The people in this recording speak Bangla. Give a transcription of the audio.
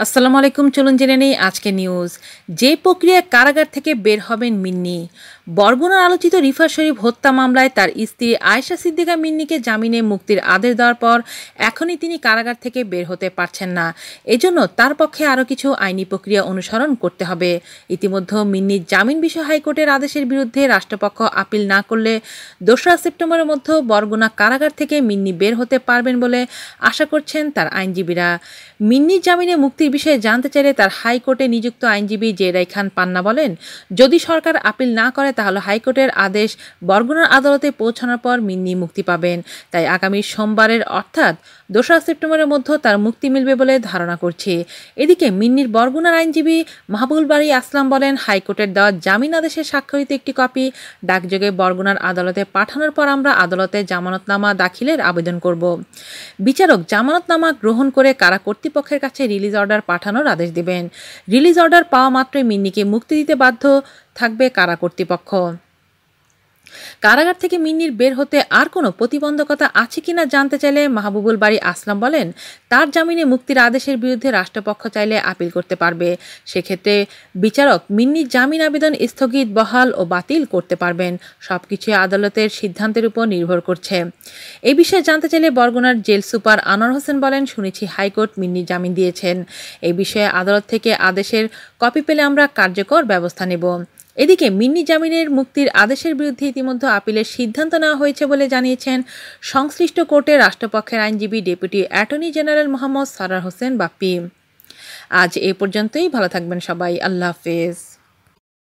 আসসালামু আলাইকুম চলুন জেনে নেই আজকে নিউজ যে প্রক্রিয়া কারাগার থেকে বের হবেন মিন্নি। বরগুনার আলোচিত রিফা শরীফ হত্যা মামলায় তার স্ত্রী আয়েশা সিদ্দিকা মিন্নিকে জামিনে মুক্তির আদেশ দেওয়ার পর এখনই তিনি কারাগার থেকে বের হতে পারছেন না। এজন্য তার পক্ষে আরও কিছু আইনি প্রক্রিয়া অনুসরণ করতে হবে। ইতিমধ্যে মিন্নির জামিন বিষয় হাইকোর্টের আদেশের বিরুদ্ধে রাষ্ট্রপক্ষ আপিল না করলে দোসরা সেপ্টেম্বরের মধ্যে বরগুনা কারাগার থেকে মিন্নি বের হতে পারবেন বলে আশা করছেন তার আইনজীবীরা। মিন্নির জামিনে মুক্তির বিষয়ে জানতে চাইলে তার হাইকোর্টে নিযুক্ত আইনজীবী জেরাই খান পান্না বলেন, যদি সরকার আপিল না করে তাহলে হাইকোর্টের আদেশ বরগুনার আদালতে পৌঁছানোর পর মিন্নি মুক্তি পাবেন। তাই আগামী সোমবারের অর্থাৎ দোসরা সেপ্টেম্বরের মধ্যে তার মুক্তি মিলবে বলে ধারণা করছে। এদিকে মিন্নির বরগুনার আইনজীবী মাহবুল বাড়ি আসলাম বলেন, হাইকোর্টের দেওয়া জামিন আদেশের স্বাক্ষরিত একটি কপি ডাকযোগে বরগুনার আদালতে পাঠানোর পর আমরা আদালতে জামানতনামা দাখিলের আবেদন করব। বিচারক জামানতনামা গ্রহণ করে কারা কর্তৃপক্ষের কাছে রিলিজ অর্ডার পাঠানোর আদেশ দেবেন। রিলিজ অর্ডার পাওয়া মাত্রই মিন্নিকে মুক্তি দিতে বাধ্য থাকবে কারা কর্তৃপক্ষ। কারাগার থেকে মিন্নির বের হতে আর কোনো প্রতিবন্ধকতা আছে কিনা জানতে চাইলে মাহবুবুল বাড়ি আসলাম বলেন, তার জামিনে মুক্তির আদেশের বিরুদ্ধে রাষ্ট্রপক্ষ চাইলে আপিল করতে পারবে। সেক্ষেত্রে বিচারক মিন্নির জামিন আবেদন স্থগিত, বহাল ও বাতিল করতে পারবেন। সব কিছুই আদালতের সিদ্ধান্তের উপর নির্ভর করছে। এই বিষয়ে জানতে চাইলে বরগুনার জেল সুপার আনোয়ার হোসেন বলেন, শুনেছি হাইকোর্ট মিন্নির জামিন দিয়েছেন। এই বিষয়ে আদালত থেকে আদেশের কপি পেলে আমরা কার্যকর ব্যবস্থা নেব। এদিকে মিন্নি জামিনের মুক্তির আদেশের বিরুদ্ধে ইতিমধ্যে আপিলের সিদ্ধান্ত নেওয়া হয়েছে বলে জানিয়েছেন সংশ্লিষ্ট কোর্টে রাষ্ট্রপক্ষের আইনজীবী ডেপুটি অ্যাটর্নি জেনারেল মোহাম্মদ সারার হোসেন বাপ্পি। আজ এ পর্যন্তই, ভালো থাকবেন সবাই, আল্লাহ হাফেজ।